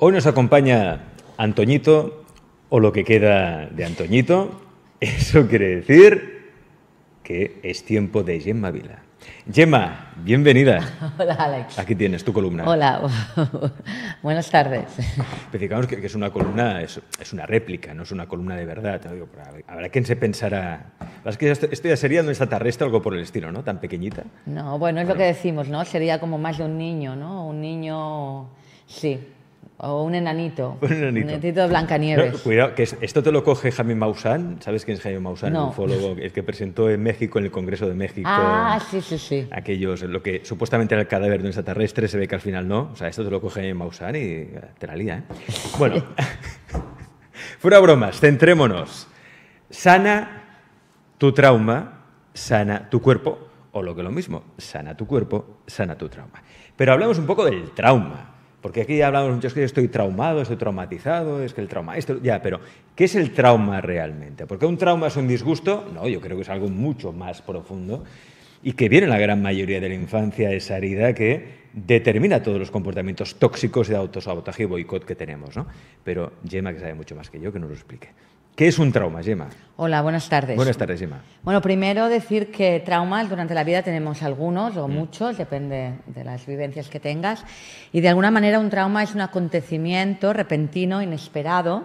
Hoy nos acompaña Antoñito, o lo que queda de Antoñito. Eso quiere decir que es tiempo de Gemma Vila. Gemma, bienvenida. Hola, Alex. Aquí tienes tu columna. Hola, buenas tardes. Especificamos que, que es una columna, es, es, una réplica, no es una columna de verdad. ¿no? Digo, habrá quien se pensará. Es que esto, ya sería un extraterrestre algo por el estilo, ¿no? Tan pequeñita. No, bueno, es bueno. lo que decimos, ¿no? Sería como más de un niño, ¿no? Un niño. Sí, o un enanito. Un enanito. Un enanito de Blancanieves. No, cuidado, que esto te lo coge Jaime Maussan. ¿Sabes quién es Jaime Maussan? No. El ufólogo, el que presentó en México, en el Congreso de México. Ah, sí, sí, sí. Aquellos, lo que supuestamente era el cadáver de un extraterrestre, se ve que al final no. O sea, esto te lo coge Jaime Maussan y te la lía, ¿eh? Bueno, fuera bromas, centrémonos. Sana tu trauma, sana tu cuerpo, o lo que es lo mismo, sana tu cuerpo, sana tu trauma. Pero hablamos un poco del trauma. Porque aquí hablamos muchos que estoy traumado, estoy traumatizado, es que el trauma, esto, ya, pero ¿qué es el trauma realmente? Porque un trauma es un disgusto, no, yo creo que es algo mucho más profundo y que viene en la gran mayoría de la infancia esa herida que determina todos los comportamientos tóxicos de autosabotaje y boicot que tenemos, ¿no? Pero Gemma, que sabe mucho más que yo, que nos lo explique. ¿Qué es un trauma, Gemma? Hola, buenas tardes. Buenas tardes, Gemma. Bueno, primero decir que traumas durante la vida tenemos algunos o mm. muchos, depende de las vivencias que tengas. Y de alguna manera un trauma es un acontecimiento repentino, inesperado,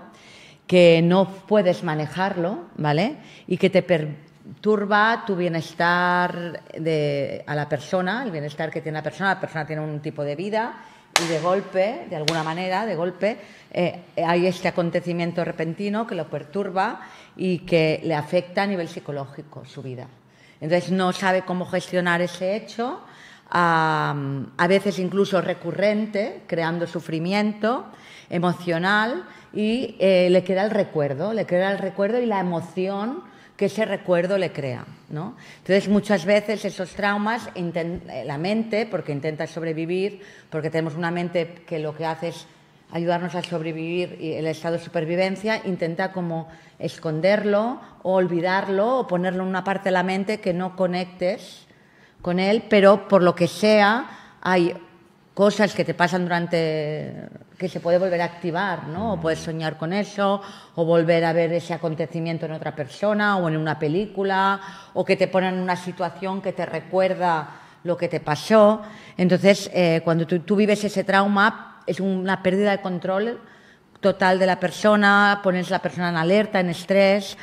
que no puedes manejarlo, ¿vale? Y que te perturba tu bienestar de, a la persona, el bienestar que tiene la persona. La persona tiene un tipo de vida y de golpe, de alguna manera, de golpe, eh, hay este acontecimiento repentino que lo perturba y que le afecta a nivel psicológico su vida. Entonces no sabe cómo gestionar ese hecho, a, veces incluso recurrente, creando sufrimiento emocional y eh, le queda el recuerdo, le queda el recuerdo y la emoción que ese recuerdo le crea. ¿no? Entonces, muchas veces esos traumas, la mente, porque intenta sobrevivir, porque tenemos una mente que lo que hace es ayudarnos a sobrevivir y el estado de supervivencia, intenta como esconderlo o olvidarlo o ponerlo en una parte de la mente que no conectes con él, pero por lo que sea hay cosas que te pasan durante que se puede volver a activar, ¿no? O puedes soñar con eso, o volver a ver ese acontecimiento en otra persona o en una película, o que te ponen en una situación que te recuerda lo que te pasó. Entonces, eh, cuando tú, tú, vives ese trauma, es una pérdida de control total de la persona, pones a la persona en alerta, en estrés,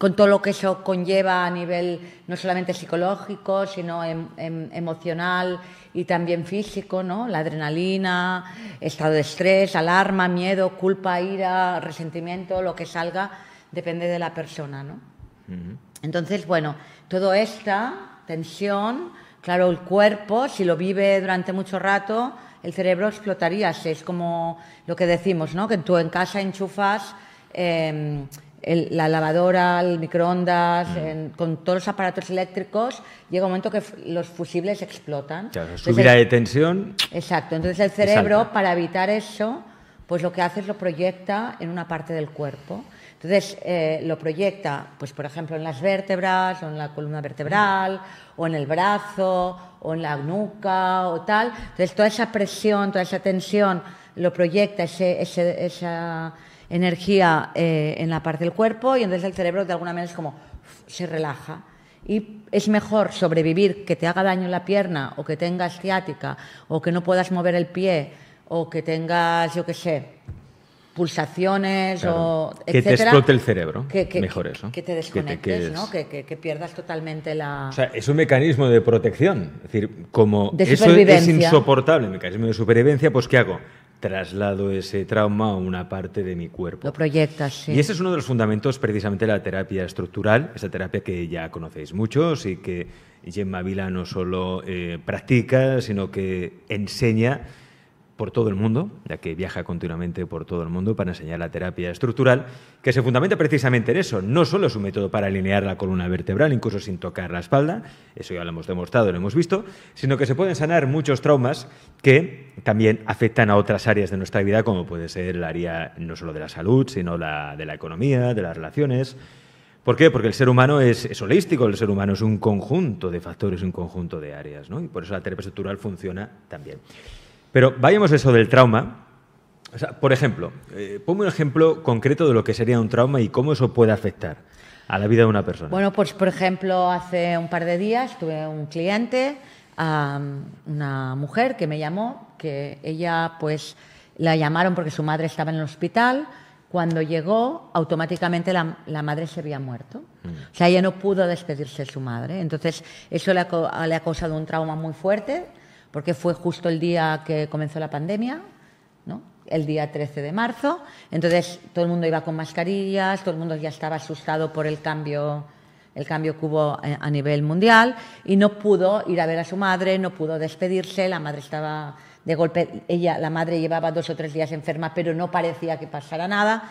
con todo lo que eso conlleva a nivel no solamente psicológico, sino em, em, emocional y también físico, ¿no? La adrenalina, estado de estrés, alarma, miedo, culpa, ira, resentimiento, lo que salga, depende de la persona, ¿no? Uh -huh. Entonces, bueno, toda esta tensión, claro, el cuerpo, si lo vive durante mucho rato, el cerebro explotaría. Es como lo que decimos, ¿no? Que tú en casa enchufas... Eh, el, la lavadora, el microondas, mm. en, con todos los aparatos eléctricos, llega un momento que los fusibles explotan. Claro, subida de tensión. Exacto. Entonces el cerebro, para evitar eso, pues lo que hace es lo proyecta en una parte del cuerpo. Entonces eh, lo proyecta, pues por ejemplo, en las vértebras, o en la columna vertebral, o en el brazo, o en la nuca, o tal. Entonces toda esa presión, toda esa tensión, lo proyecta ese, ese, esa energía eh, en la parte del cuerpo y entonces el cerebro de alguna manera es como se relaja. Y es mejor sobrevivir que te haga daño en la pierna o que tengas ciática o que no puedas mover el pie o que tengas, yo qué sé, pulsaciones claro. o etcétera, que te explote el cerebro que, que, mejor eso que te desconectes que, te ¿no? que, que, pierdas totalmente la o sea es un mecanismo de protección es decir como de eso es insoportable el mecanismo de supervivencia pues qué hago traslado ese trauma a una parte de mi cuerpo. Lo proyectas, sí. Y ese es uno de los fundamentos precisamente de la terapia estructural, esa terapia que ya conocéis muchos y que Gemma Vila no solo eh, practica, sino que enseña por todo el mundo, ya que viaja continuamente por todo el mundo para enseñar la terapia estructural, que se fundamenta precisamente en eso. No solo es un método para alinear la columna vertebral, incluso sin tocar la espalda, eso ya lo hemos demostrado, lo hemos visto, sino que se pueden sanar muchos traumas que también afectan a otras áreas de nuestra vida, como puede ser el área no solo de la salud, sino la de la economía, de las relaciones. ¿Por qué? Porque el ser humano es, holístico, el ser humano es un conjunto de factores, un conjunto de áreas, ¿no? Y por eso la terapia estructural funciona también. Pero vayamos a eso del trauma, O sea, por ejemplo, eh, ponme un ejemplo concreto de lo que sería un trauma y cómo eso puede afectar a la vida de una persona. Bueno, pues por ejemplo, hace un par de días tuve un cliente, um, una mujer que me llamó, que ella pues la llamaron porque su madre estaba en el hospital. Cuando llegó, automáticamente la, la madre se había muerto. O sea, ella no pudo despedirse de su madre. Entonces, eso le ha, le ha causado un trauma muy fuerte, porque fue justo el día que comenzó la pandemia, ¿no? el día 13 de marzo. Entonces todo el mundo iba con mascarillas, todo el mundo ya estaba asustado por el cambio, el cambio que hubo a a nivel mundial y no pudo ir a ver a su madre, no pudo despedirse, la madre estaba de golpe, ella, la madre llevaba dos o tres días enferma, pero no parecía que pasara nada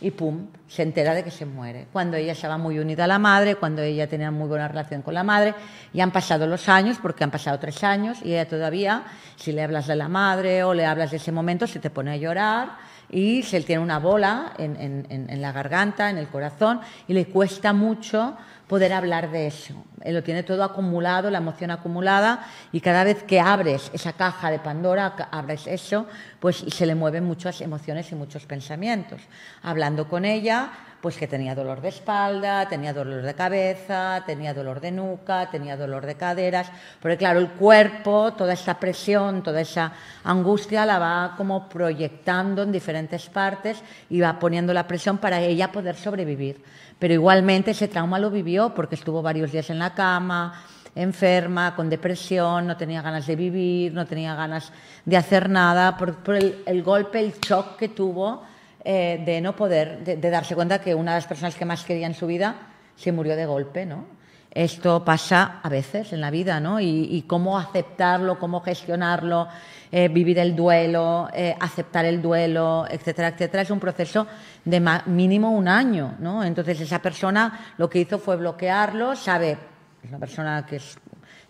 y pum, se entera de que se muere. Cuando ella estaba muy unida a la madre, cuando ella tenía muy buena relación con la madre, y han pasado los años, porque han pasado tres años, y ella todavía, si le hablas de la madre o le hablas de ese momento, se te pone a llorar y se tiene una bola en, en- la garganta, en el corazón, y le cuesta mucho poder hablar de eso. Él lo tiene todo acumulado, la emoción acumulada, y cada vez que abres esa caja de Pandora, abres eso, pues se le mueven muchas emociones y muchos pensamientos. Hablando con ella, pues que tenía dolor de espalda, tenía dolor de cabeza, tenía dolor de nuca, tenía dolor de caderas, porque claro, el cuerpo, toda esa presión, toda esa angustia la va como proyectando en diferentes partes y va poniendo la presión para ella poder sobrevivir. Pero igualmente ese trauma lo vivió porque estuvo varios días en la cama, enferma, con depresión, no tenía ganas de vivir, no tenía ganas de hacer nada, por, el, el golpe, el shock que tuvo eh, de no poder, de, darse cuenta que una de las personas que más quería en su vida se murió de golpe, ¿no? Esto pasa a veces en la vida, ¿no? Y, cómo aceptarlo, cómo gestionarlo, eh, vivir el duelo, eh, aceptar el duelo, etcétera, etcétera, es un proceso de mínimo un año, ¿no? Entonces esa persona lo que hizo fue bloquearlo, sabe, es una persona que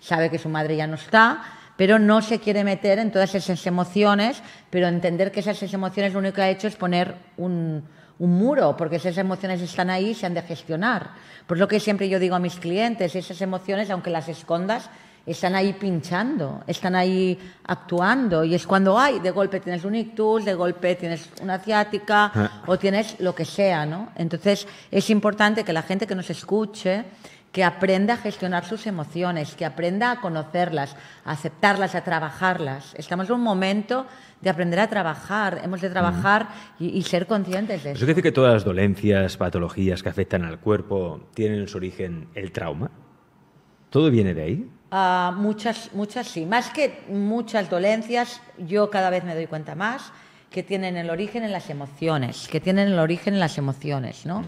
sabe que su madre ya no está, pero no se quiere meter en todas esas emociones, pero entender que esas emociones lo único que ha hecho es poner un, un muro, porque esas emociones están ahí y se han de gestionar. Por lo que siempre yo digo a mis clientes, esas emociones, aunque las escondas, están ahí pinchando, están ahí actuando, y es cuando hay, de golpe tienes un ictus, de golpe tienes una ciática, Ah. o tienes lo que sea, ¿no? Entonces es importante que la gente que nos escuche que aprenda a gestionar sus emociones, que aprenda a conocerlas, a aceptarlas, a trabajarlas. Estamos en un momento de aprender a trabajar, hemos de trabajar y, y ser conscientes de ¿Eso eso. quiere decir que todas las dolencias, patologías que afectan al cuerpo tienen en su origen el trauma? ¿Todo viene de ahí? Ah, muchas, muchas sí. Más que muchas dolencias, yo cada vez me doy cuenta más que tienen el origen en las emociones, que tienen el origen en las emociones, ¿no?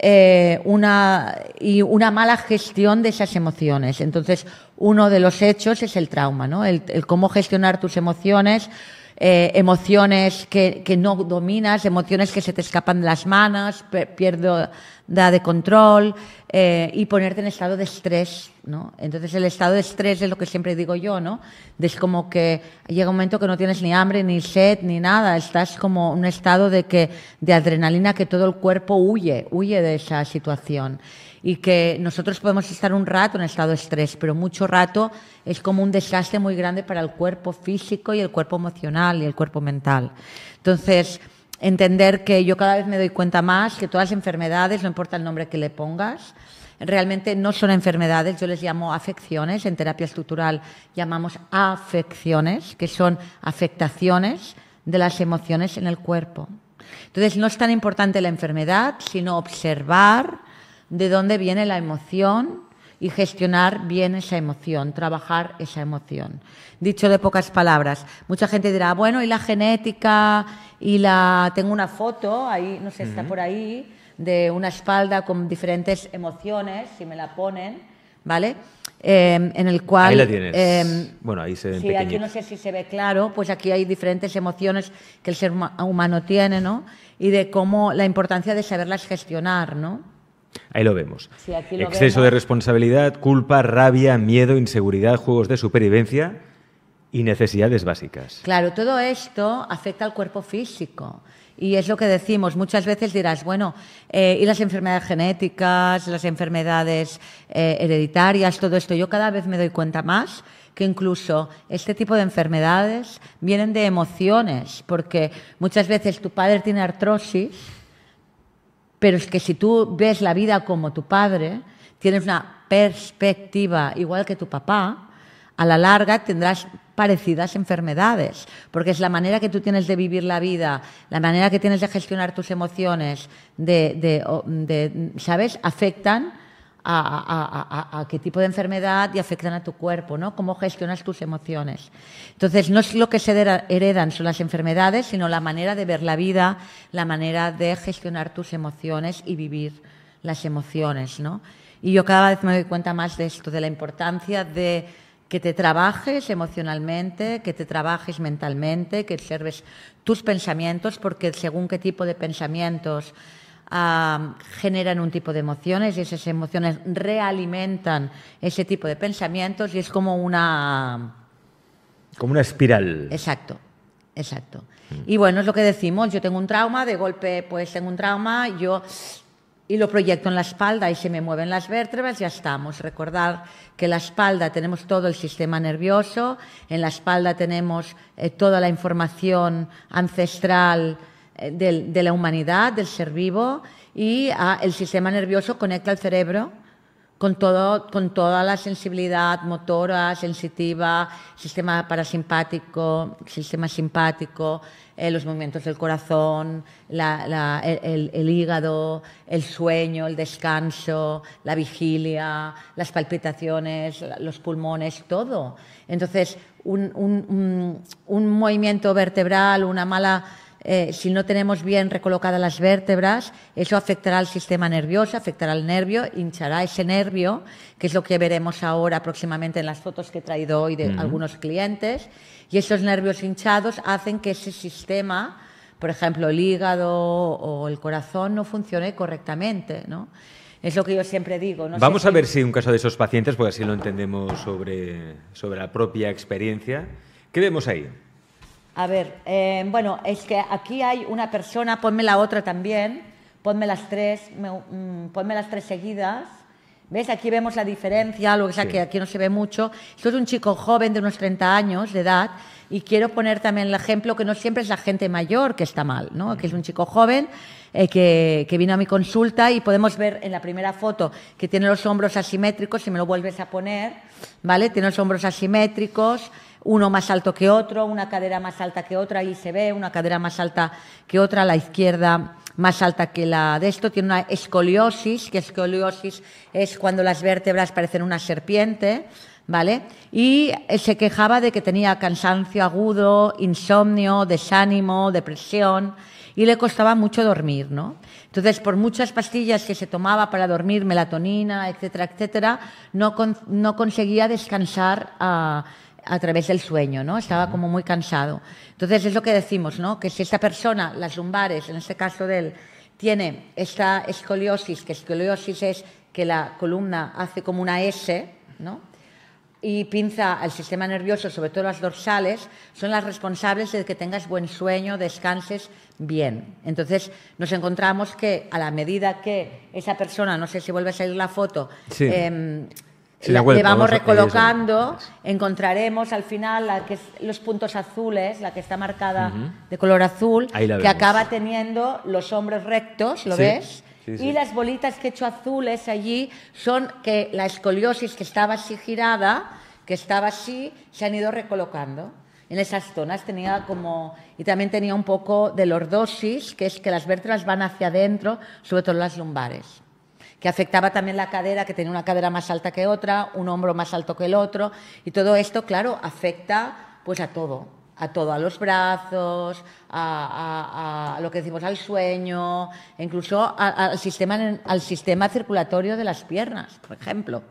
Eh, una, y una mala gestión de esas emociones. Entonces, uno de los hechos es el trauma, ¿no? El, el cómo gestionar tus emociones, eh, emociones que, que no dominas, emociones que se te escapan de las manos, pierdo da de control eh, y ponerte en estado de estrés, ¿no? Entonces el estado de estrés es lo que siempre digo yo, ¿no? Es como que llega un momento que no tienes ni hambre, ni sed, ni nada, estás como un estado de que de adrenalina que todo el cuerpo huye, huye de esa situación y que nosotros podemos estar un rato en estado de estrés, pero mucho rato es como un desastre muy grande para el cuerpo físico y el cuerpo emocional y el cuerpo mental. Entonces, entender que yo cada vez me doy cuenta más que todas las enfermedades, no importa el nombre que le pongas, realmente no son enfermedades, yo les llamo afecciones, en terapia estructural llamamos afecciones, que son afectaciones de las emociones en el cuerpo. Entonces, no es tan importante la enfermedad, sino observar de dónde viene la emoción y gestionar bien esa emoción, trabajar esa emoción. Dicho de pocas palabras, mucha gente dirá, bueno, y la genética, y la tengo una foto, ahí, no sé, está por ahí, de una espalda con diferentes emociones, si me la ponen, ¿vale? Eh, en el cual... Ahí la tienes. eh, bueno, ahí se ven Sí, aquí no sé si se ve claro, pues aquí hay diferentes emociones que el ser huma- humano tiene, ¿no? Y de cómo la importancia de saberlas gestionar, ¿no? Ahí lo vemos. Sí, aquí lo Exceso vemos. de responsabilidad, culpa, rabia, miedo, inseguridad, juegos de supervivencia y necesidades básicas. Claro, todo esto afecta al cuerpo físico. Y es lo que decimos, muchas veces dirás, bueno, eh, y las enfermedades genéticas, las enfermedades eh, hereditarias, todo esto. Yo cada vez me doy cuenta más que incluso este tipo de enfermedades vienen de emociones, porque muchas veces tu padre tiene artrosis, pero es que si tú ves la vida como tu padre, tienes una perspectiva igual que tu papá, a la larga tendrás parecidas enfermedades, porque es la manera que tú tienes de vivir la vida, la manera que tienes de gestionar tus emociones, de, ¿sabes?, afectan a, qué tipo de enfermedad y afectan a tu cuerpo, ¿no? Cómo gestionas tus emociones. Entonces, no es lo que se heredan son las enfermedades, sino la manera de ver la vida, la manera de gestionar tus emociones y vivir las emociones, ¿no? Y yo cada vez me doy cuenta más de esto, de la importancia de que te trabajes emocionalmente, que te trabajes mentalmente, que observes tus pensamientos, porque según qué tipo de pensamientos generan un tipo de emociones y esas emociones realimentan ese tipo de pensamientos y es como una... Como una espiral. Exacto, exacto. Y bueno, es lo que decimos, yo tengo un trauma, de golpe pues tengo un trauma, yo y lo proyecto en la espalda y se me mueven las vértebras, ya estamos. Recordar que en la espalda tenemos todo el sistema nervioso, en la espalda tenemos eh, toda la información ancestral eh, de, la humanidad, del ser vivo, y ah, el sistema nervioso conecta al cerebro con, todo, con toda la sensibilidad motora, sensitiva, sistema parasimpático, sistema simpático, eh, los movimientos del corazón, el, hígado, el sueño, el descanso, la vigilia, las palpitaciones, los pulmones, todo. Entonces, un movimiento vertebral, una mala eh, si no tenemos bien recolocadas las vértebras, eso afectará al sistema nervioso, afectará al nervio, hinchará ese nervio, que es lo que veremos ahora próximamente en las fotos que he traído hoy de algunos clientes. Y esos nervios hinchados hacen que ese sistema, por ejemplo, el hígado o el corazón, no funcione correctamente, ¿no? Es lo que yo siempre digo. Vamos a ver si un caso de esos pacientes, porque así lo entendemos sobre, sobre la propia experiencia. ¿Qué vemos ahí? A ver, eh, bueno, es que aquí hay una persona, ponme la otra también, ponme las tres, mm, ponme las tres seguidas. ¿Ves? Aquí vemos la diferencia, lo que sea que aquí no se ve mucho. Esto es un chico joven de unos 30 años de edad y quiero poner también el ejemplo que no siempre es la gente mayor que está mal, ¿no? Que es un chico joven eh, que, que, vino a mi consulta y podemos ver en la primera foto que tiene los hombros asimétricos, si me lo vuelves a poner, ¿vale? Tiene los hombros asimétricos, uno más alto que otro, una cadera más alta que otra, ahí se ve, una cadera más alta que otra, la izquierda más alta que la de esto, tiene una escoliosis, que escoliosis es cuando las vértebras parecen una serpiente, ¿vale? Y se quejaba de que tenía cansancio agudo, insomnio, desánimo, depresión y le costaba mucho dormir, ¿no? Entonces, por muchas pastillas que se tomaba para dormir, melatonina, etcétera, etcétera, no, no conseguía descansar a a través del sueño, ¿no? Estaba como muy cansado. Entonces es lo que decimos, ¿no? Que si esta persona, las lumbares, en este caso de él, tiene esta escoliosis, que escoliosis es que la columna hace como una S, ¿no? Y pinza al sistema nervioso, sobre todo las dorsales, son las responsables de que tengas buen sueño, descanses bien. Entonces nos encontramos que a la medida que esa persona, no sé si vuelve a salir la foto, eh, le vamos recolocando, encontraremos al final la que los puntos azules, la que está marcada de color azul, que acaba teniendo los hombros rectos, ¿lo ves? y las bolitas que he hecho azules allí son que la escoliosis que estaba así girada, que estaba así, se han ido recolocando. En esas zonas tenía como, y también tenía un poco de lordosis, que es que las vértebras van hacia adentro, sobre todo las lumbares que afectaba también la cadera, que tenía una cadera más alta que otra, un hombro más alto que el otro, y todo esto, claro, afecta pues a todo, a todo, a los brazos, a, lo que decimos al sueño, incluso al, sistema, al sistema circulatorio de las piernas, por ejemplo.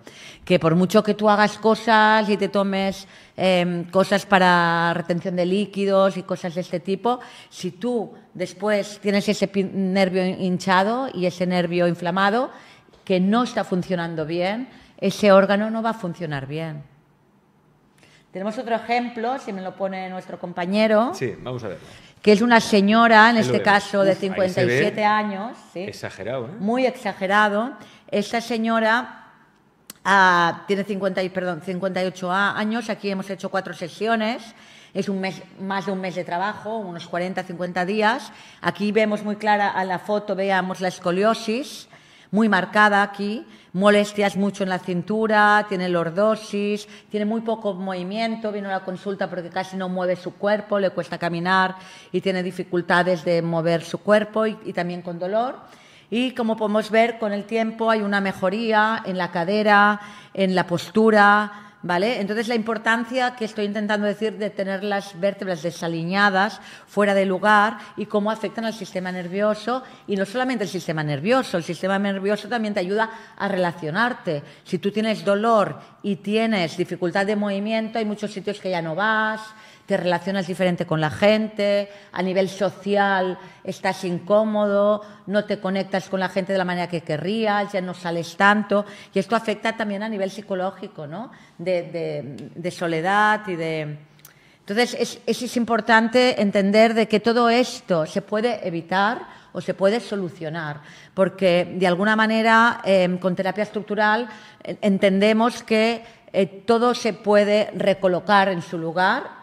Que por mucho que tú hagas cosas y te tomes em, cosas para retención de líquidos y cosas de este tipo, si tú después tienes ese nervio hinchado y ese nervio inflamado, que no está funcionando bien, ese órgano no va a funcionar bien. Tenemos otro ejemplo, si me lo pone nuestro compañero. Sí, vamos a ver. Que es una señora, en este caso de 57 años. Exagerado, ¿eh? Muy exagerado. Esta señora Ah, tiene 50, y- perdón, 58 a- años, aquí hemos hecho cuatro sesiones, es un mes, más de un mes de trabajo, unos 40, 50 días. Aquí vemos muy clara a la foto, veamos la escoliosis, muy marcada aquí, molestias mucho en la cintura, tiene lordosis, tiene muy poco movimiento, vino a la consulta porque casi no mueve su cuerpo, le cuesta caminar y tiene dificultades de mover su cuerpo y, y también con dolor. Y como podemos ver, con el tiempo hay una mejoría en la cadera, en la postura, Entonces la importancia que estoy intentando decir de tener las vértebras desaliñadas, fuera de lugar, y cómo afectan al sistema nervioso, y no solamente el sistema nervioso, el sistema nervioso también te ayuda a relacionarte. Si tú tienes dolor y tienes dificultad de movimiento, hay muchos sitios que ya no vas, te relacionas diferente con la gente, a nivel social estás incómodo, no te conectas con la gente de la manera que querrías, ya no sales tanto, y esto afecta también a nivel psicológico, ¿no? De, soledad y de... Entonces es, importante entender de que todo esto se puede evitar o se puede solucionar, porque de alguna manera eh, con terapia estructural entendemos que eh, todo se puede recolocar en su lugar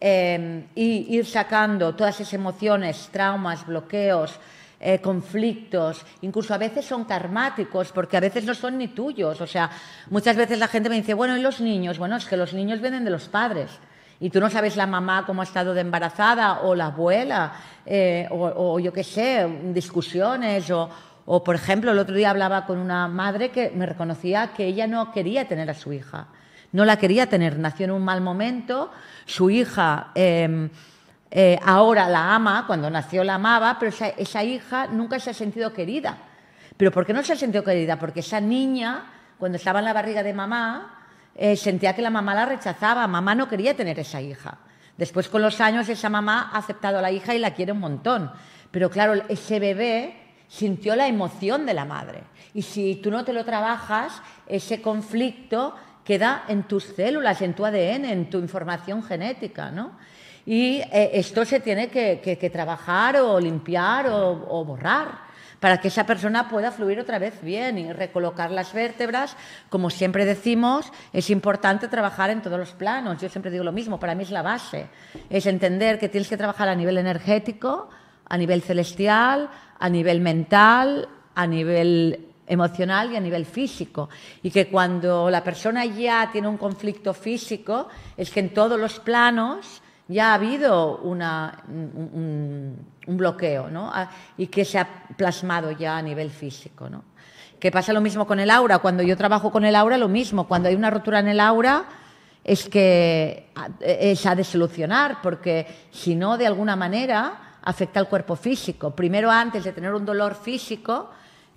eh, y ir sacando todas esas emociones, traumas, bloqueos, eh, conflictos, incluso a veces son karmáticos, porque a veces no son ni tuyos. O sea, muchas veces la gente me dice, bueno, ¿y los niños? Bueno, es que los niños vienen de los padres. Y tú no sabes la mamá cómo ha estado de embarazada o la abuela, eh, o, o yo qué sé, discusiones, o, o por ejemplo, el otro día hablaba con una madre que me reconocía que ella no quería tener a su hija no la quería tener, nació en un mal momento, su hija eh, eh, ahora la ama, cuando nació la amaba, pero esa, esa, hija nunca se ha sentido querida. ¿Pero por qué no se ha sentido querida? Porque esa niña, cuando estaba en la barriga de mamá, eh, sentía que la mamá la rechazaba, mamá no quería tener esa hija. Después, con los años, esa mamá ha aceptado a la hija y la quiere un montón. Pero claro, ese bebé sintió la emoción de la madre. Y si tú no te lo trabajas, ese conflicto queda en tus células, en tu ADN, en tu información genética, ¿no? Y eh, esto se tiene que, trabajar o limpiar o, o, borrar para que esa persona pueda fluir otra vez bien y recolocar las vértebras. Como siempre decimos, es importante trabajar en todos los planos. Yo siempre digo lo mismo, para mí es la base. Es entender que tienes que trabajar a nivel energético, a nivel celestial, a nivel mental, a nivel emocional y a nivel físico. Y que cuando la persona ya tiene un conflicto físico, es que en todos los planos ya ha habido una, un, bloqueo, ¿no? Y que se ha plasmado ya a nivel físico, ¿no? Que pasa lo mismo con el aura. Cuando yo trabajo con el aura, lo mismo. Cuando hay una rotura en el aura, es que se ha de solucionar, porque si no, de alguna manera, afecta al cuerpo físico. Primero, antes de tener un dolor físico,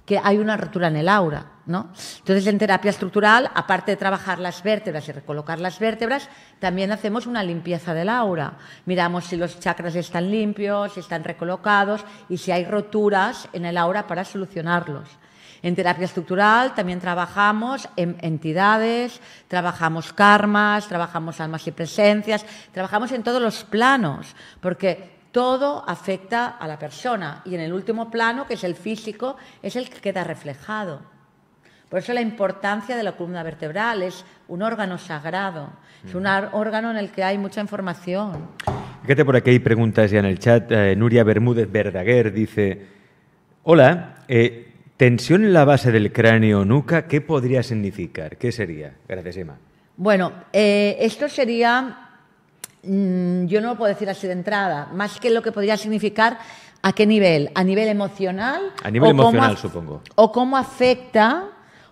que hay una rotura en el aura, ¿no? Entonces, en terapia estructural, aparte de trabajar las vértebras y recolocar las vértebras, también hacemos una limpieza del aura. Miramos si los chakras están limpios, si están recolocados y si hay roturas en el aura para solucionarlos. En terapia estructural también trabajamos en entidades, trabajamos karmas, trabajamos almas y presencias, trabajamos en todos los planos, porque todo afecta a la persona y en el último plano, que es el físico, es el que queda reflejado. Por eso la importancia de la columna vertebral es un órgano sagrado, es un órgano en el que hay mucha información. Fíjate por aquí hay preguntas ya en el chat. Eh, Nuria Bermúdez Verdaguer dice, hola, eh, tensión en la base del cráneo nuca, ¿qué podría significar? ¿Qué sería? Gracias, Emma. Bueno, eh, esto sería Mm, yo no lo puedo decir así de entrada, más que lo que podría significar a qué nivel, a nivel emocional. A nivel emocional, supongo. O cómo afecta,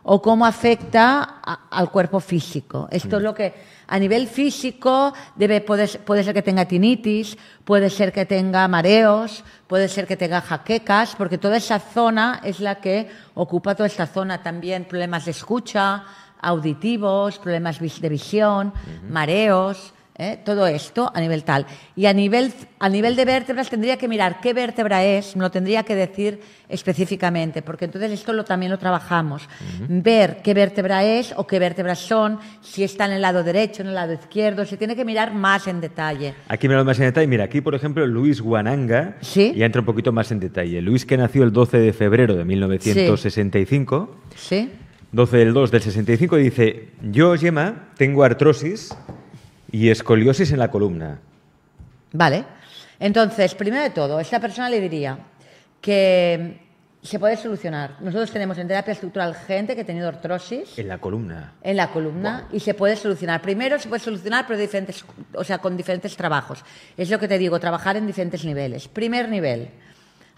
o cómo afecta a, al cuerpo físico. Esto mm. es lo que, a nivel físico, debe, puede, puede ser que tenga tinitis, puede ser que tenga mareos, puede ser que tenga jaquecas, porque toda esa zona es la que ocupa toda esta zona también, problemas de escucha, auditivos, problemas de visión, mareos. ¿Eh? todo esto a nivel tal. Y a nivel, a nivel de vértebras tendría que mirar qué vértebra es, me lo tendría que decir específicamente, porque entonces esto lo, también lo trabajamos. Uh -huh. Ver qué vértebra es o qué vértebras son, si está en el lado derecho, en el lado izquierdo, se tiene que mirar más en detalle. Aquí miramos más en detalle. Mira, aquí por ejemplo Luis Guananga ¿Sí? ya entra un poquito más en detalle. Luis que nació el 12 de febrero de 1965. Sí. 12 del 2 del 65 dice, yo, Gemma, tengo artrosis y escoliosis en la columna. Vale. Entonces, primero de todo, esta persona le diría que se puede solucionar. Nosotros tenemos en terapia estructural gente que ha tenido artrosis En la columna. en la columna y se puede solucionar. Primero se puede solucionar, pero diferentes, o sea, con diferentes trabajos. Es lo que te digo, trabajar en diferentes niveles. Primer nivel,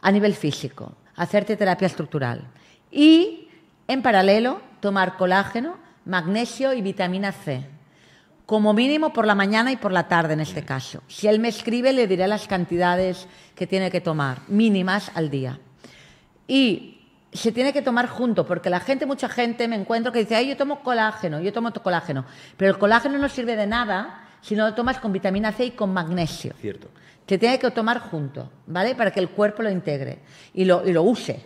a nivel físico, hacerte terapia estructural. Y, en paralelo, tomar colágeno, magnesio y vitamina C. Como mínimo por la mañana y por la tarde en este caso. Si él me escribe, le diré las cantidades que tiene que tomar, mínimas al día. Y se tiene que tomar junto, porque la gente, mucha gente me encuentro que dice, ay, yo tomo colágeno, yo tomo colágeno. Pero el colágeno no sirve de nada si no lo tomas con vitamina C y con magnesio. Cierto. Se tiene que tomar junto, ¿vale? Para que el cuerpo lo integre y lo, y lo use.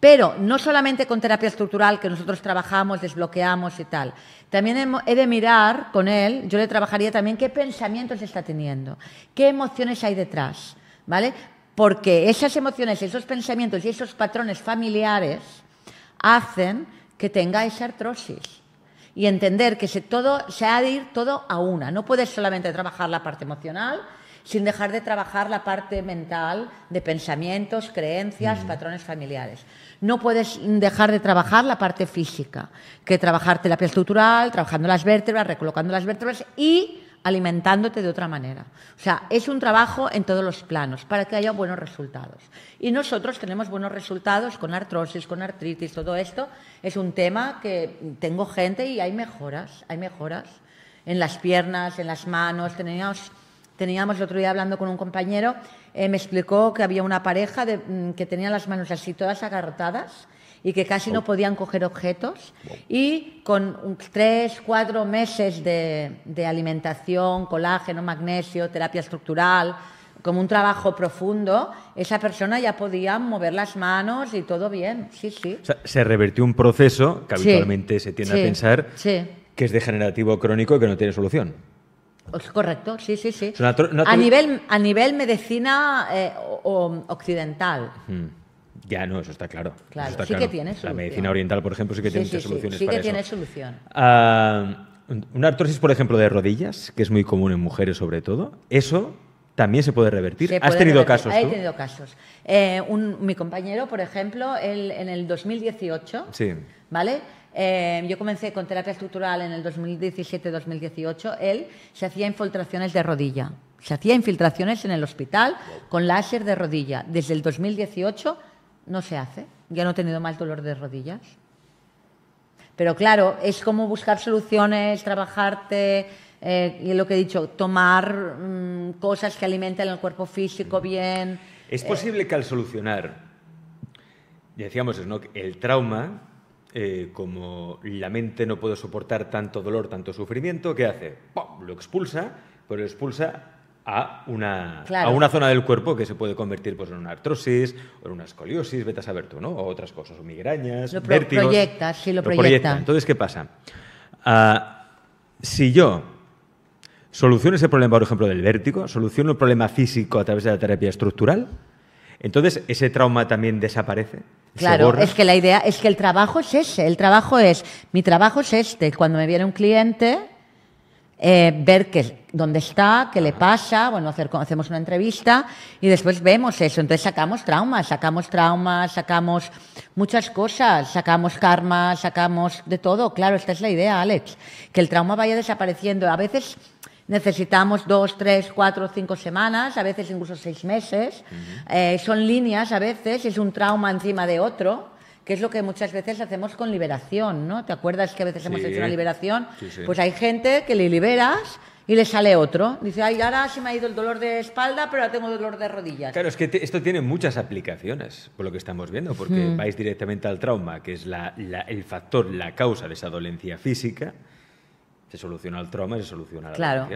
Pero no solamente con terapia estructural que nosotros trabajamos, desbloqueamos y tal. También he de mirar con él, yo le trabajaría también qué pensamientos está teniendo, qué emociones hay detrás, ¿vale? Porque esas emociones, esos pensamientos y esos patrones familiares hacen que tenga esa artrosis y entender que todo, se ha de ir todo a una. No puedes solamente trabajar la parte emocional sin dejar de trabajar la parte mental de pensamientos, creencias, patrones familiares. No puedes dejar de trabajar la parte física, que trabajar terapia estructural, trabajando las vértebras, recolocando las vértebras y alimentándote de otra manera. O sea, es un trabajo en todos los planos para que haya buenos resultados. Y nosotros tenemos buenos resultados con artrosis, con artritis, todo esto. Es un tema que tengo gente y hay mejoras, hay mejoras en las piernas, en las manos. Teníamos, teníamos el otro día hablando con un compañero, eh, me explicó que había una pareja de- mm, que tenía las manos así todas agarrotadas y que casi no podían coger objetos y con tres, cuatro meses de, de alimentación, colágeno, magnesio, terapia estructural, como un trabajo profundo, esa persona ya podía mover las manos y todo bien, sí, sí. O sea, se revertió un proceso que Sí, habitualmente se tiende sí, a pensar sí. que es degenerativo crónico y que no tiene solución. Correcto, sí, sí, sí. Una una a, nivel, a nivel medicina eh, o- o occidental. Mm. Ya no, eso está claro. Claro, está sí que tiene La solución. medicina oriental, por ejemplo, sí que Sí, tiene sí, muchas sí, soluciones sí para que eso. tiene solución. Ah, una artrosis, por ejemplo, de rodillas, que es muy común en mujeres sobre todo, eso también se puede revertir. Se ¿Has puede tenido revertir. casos He tú? tenido casos. Eh, un- mi compañero, por ejemplo, él, en el 2018, Sí. ¿vale? Eh, yo comencé con terapia estructural en el 2017-2018. Él se hacía infiltraciones de rodilla. Se hacía infiltraciones en el hospital con láser de rodilla. Desde el 2018 no se hace. Ya no he tenido más dolor de rodillas. Pero claro, es como buscar soluciones, trabajarte, eh, y lo que he dicho, tomar mm, cosas que alimenten el cuerpo físico bien. Es posible que al solucionar, decíamos ¿no? El trauma, eh, como la mente no puede soportar tanto dolor, tanto sufrimiento, ¿qué hace? ¡Pum! Lo expulsa, pero lo expulsa a una, Claro. a una zona del cuerpo que se puede convertir pues, en una artrosis o en una escoliosis, vete a saber tú, ¿no? O otras cosas, o migrañas, Lo pro- vértigos. proyecta, sí, lo proyecta. Entonces, ¿qué pasa? Ah, si yo soluciono ese problema, por ejemplo, del vértigo, soluciono el problema físico a través de la terapia estructural, entonces ese trauma también desaparece. Claro, es que la idea es que el trabajo es ese, el trabajo es, mi trabajo es este, cuando me viene un cliente, eh, ver qué, dónde está, qué le pasa, bueno, hacer, hacemos una entrevista y después vemos eso, entonces sacamos traumas, sacamos traumas, sacamos muchas cosas, sacamos karma, sacamos de todo, claro, esta es la idea, Alex, que el trauma vaya desapareciendo, a veces necesitamos dos, tres, cuatro, cinco semanas, a veces incluso seis meses. Eh, son líneas a veces, es un trauma encima de otro, que es lo que muchas veces hacemos con liberación, ¿no? ¿Te acuerdas que a veces hemos Sí. hecho una liberación? Sí, sí. Pues hay gente que le liberas y le sale otro. Dice, ay, ahora se me ha ido el dolor de espalda, pero ahora tengo dolor de rodillas. Claro, es que te- esto tiene muchas aplicaciones, por lo que estamos viendo, porque vais directamente al trauma, que es la- la- el factor, la causa de esa dolencia física. Se soluciona el trauma y se soluciona la Claro.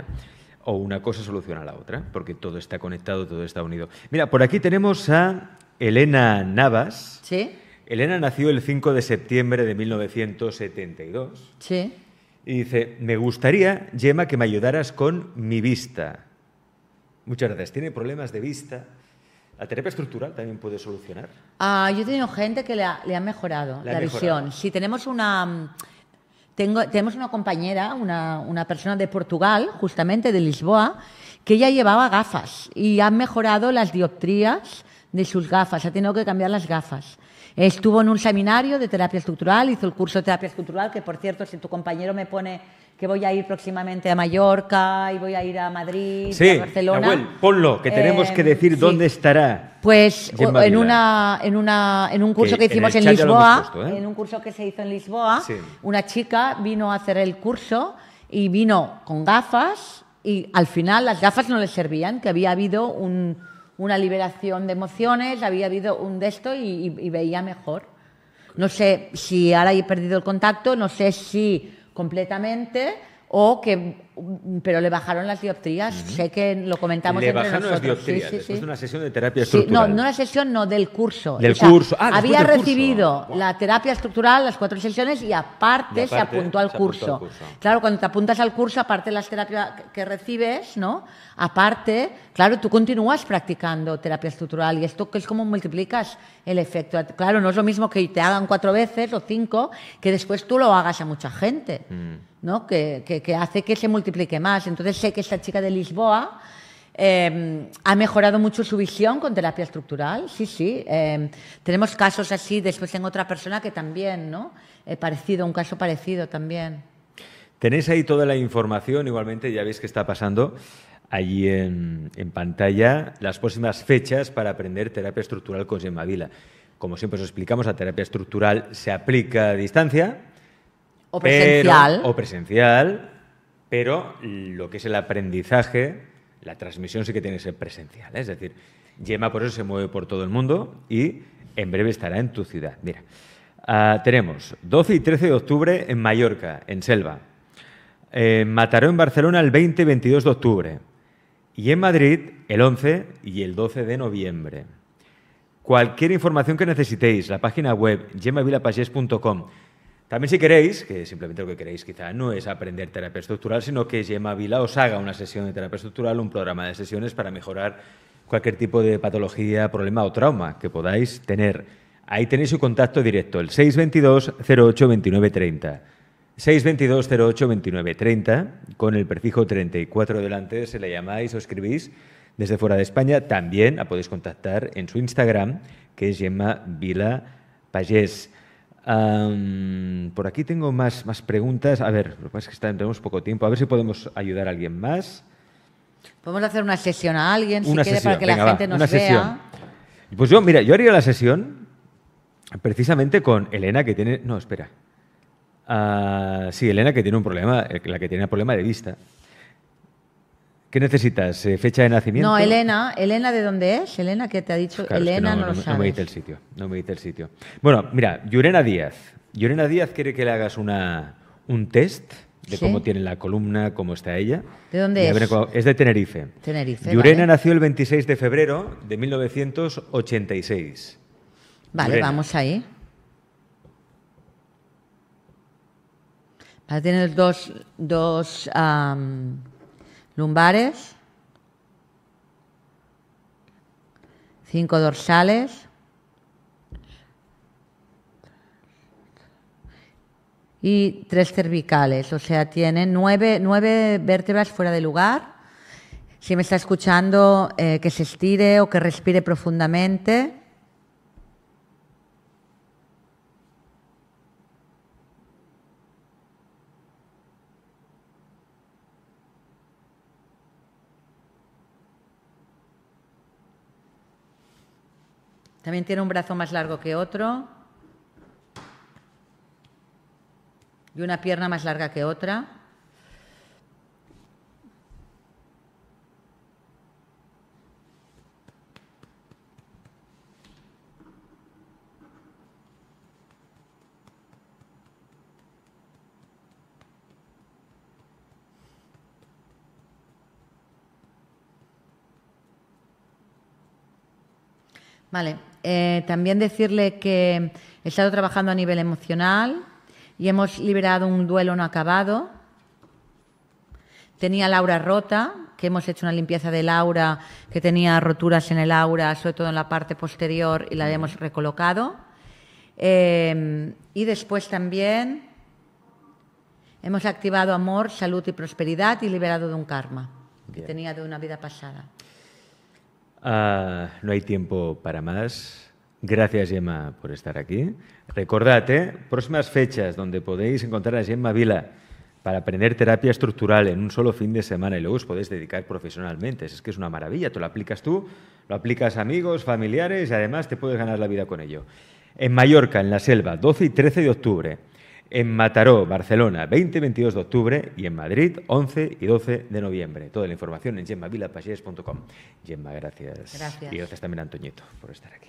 O una cosa soluciona la otra, porque todo está conectado, todo está unido. Mira, por aquí tenemos a Elena Navas. ¿Sí? Elena nació el 5 de septiembre de 1972 Sí. y dice, me gustaría, Gemma, que me ayudaras con mi vista. Muchas gracias. Tiene problemas de vista. ¿La terapia estructural también puede solucionar? Ah, yo he tenido gente que le ha, le ha mejorado Le ha la mejorado. visión. Si tenemos una... Tengo, tenemos una compañera, una, persona de Portugal, justamente de Lisboa, que ella llevaba gafas y ha mejorado las dioptrías de sus gafas, ha tenido que cambiar las gafas. Estuvo en un seminario de terapia estructural, hizo el curso de terapia estructural, que por cierto, si tu compañero me pone que voy a ir próximamente a Mallorca y voy a ir a Madrid, Sí, a Barcelona. Nahuel, ponlo, que tenemos Eh, que decir sí. dónde estará. Pues Gemma en, una, en, una, en un curso Que que, en hicimos en, hemos Lisboa, puesto, ¿eh? en un curso que se hizo en Lisboa, Sí. una chica vino a hacer el curso y vino con gafas y al final las gafas no le servían, que había habido un- una liberación de emociones, había habido un de esto y, y- y veía mejor. No sé si ahora he perdido el contacto, no sé si completamente o que pero le bajaron las dioptrías, sé que lo comentamos Le entre bajaron las nosotros. Sí, dioptrías sí, después sí. de una sesión de terapia Sí, no, estructural. no la sesión, no, del curso. Del curso. Ah, había del curso. recibido Guau. la terapia estructural, las cuatro sesiones, y aparte, Y se aparte apuntó al se apuntó curso. al curso. Claro, cuando te apuntas al curso, aparte de las terapias que- recibes, ¿no? Aparte, claro, tú continúas practicando terapia estructural y esto que es como multiplicas el efecto. Claro, no es lo mismo que te hagan cuatro veces o cinco, que después tú lo hagas a mucha gente, ¿no? Que, hace que se multiplique más. Entonces sé que esta chica de Lisboa eh, ha mejorado mucho su visión con terapia estructural, sí, sí. Eh, tenemos casos así, después tengo otra persona que también, ¿no? Eh, parecido, un caso parecido también. Tenéis ahí toda la información, igualmente ya veis que está pasando allí en, en pantalla las próximas fechas para aprender terapia estructural con Gemma Vila. Como siempre os explicamos, la terapia estructural se aplica a distancia. O pero- presencial. o presencial, pero lo que es el aprendizaje, la transmisión sí que tiene que ser presencial. Es decir, Gemma por eso se mueve por todo el mundo y en breve estará en tu ciudad. Mira, ah, tenemos 12 y 13 de octubre en Mallorca, en Selva. Mataró, en Barcelona, el 20 y 22 de octubre. Y en Madrid, el 11 y el 12 de noviembre. Cualquier información que necesitéis, la página web gemavilapagés.com. También si queréis, que simplemente lo que queréis quizá no es aprender terapia estructural, sino que Gemma Vila os haga una sesión de terapia estructural, un programa de sesiones para mejorar cualquier tipo de patología, problema o trauma que podáis tener. Ahí tenéis su contacto directo, el 622 08 29 30. 622 08 29 30, con el prefijo 34 delante, se le llamáis o escribís desde fuera de España. También la podéis contactar en su Instagram, que es Gemma Vila Pagés. Por aquí tengo más, más preguntas. A ver, lo que pasa es que tenemos poco tiempo. A ver si podemos ayudar a alguien más. Podemos hacer una sesión a alguien, una si quiere, para que Venga, la va, gente nos una sesión. vea. Pues yo, mira, yo haría la sesión precisamente con Elena, que tiene. No, espera. Ah, sí, Elena, que tiene un problema, eh, la que tiene un problema de vista. ¿Qué necesitas? Eh, ¿Fecha de nacimiento? No, Elena, Elena, ¿de dónde es? Elena, que te ha dicho, Claro, es que Elena, no, lo sabes. me dice el sitio. No me dice el sitio. Bueno, mira, Llorena Díaz. Llorena Díaz quiere que le hagas una, un test de Sí. cómo tiene la columna, cómo está ella. ¿De dónde es? Es de Tenerife. Tenerife, vale. nació el 26 de febrero de 1986. Vale, vamos ahí. Va a tener dos, dos lumbares, cinco dorsales y tres cervicales. O sea, tiene nueve, nueve vértebras fuera de lugar. Si me está escuchando, eh, que se estire o que respire profundamente. También tiene un brazo más largo que otro. Y una pierna más larga que otra. Vale. Eh, también decirle que he estado trabajando a nivel emocional y hemos liberado un duelo no acabado. tenía el aura rota, que hemos hecho una limpieza del aura, que tenía roturas en el aura, sobre todo en la parte posterior, y la hemos recolocado. Eh, y después también hemos activado amor, salud y prosperidad y liberado de un karma que tenía de una vida pasada. Ah, no hay tiempo para más. Gracias, Gemma, por estar aquí. Recordad, ¿eh? próximas fechas donde podéis encontrar a Gemma Vila para aprender terapia estructural en un solo fin de semana y luego os podéis dedicar profesionalmente. Es que es una maravilla. Te lo aplicas tú, lo aplicas a amigos, familiares y además te puedes ganar la vida con ello. En Mallorca, en la Selva, 12 y 13 de octubre. En Mataró, Barcelona, 20 y 22 de octubre. Y en Madrid, 11 y 12 de noviembre. Toda la información en gemmavilapagés.com. Gemma, gracias. Gracias. Y gracias también a Antoñito por estar aquí.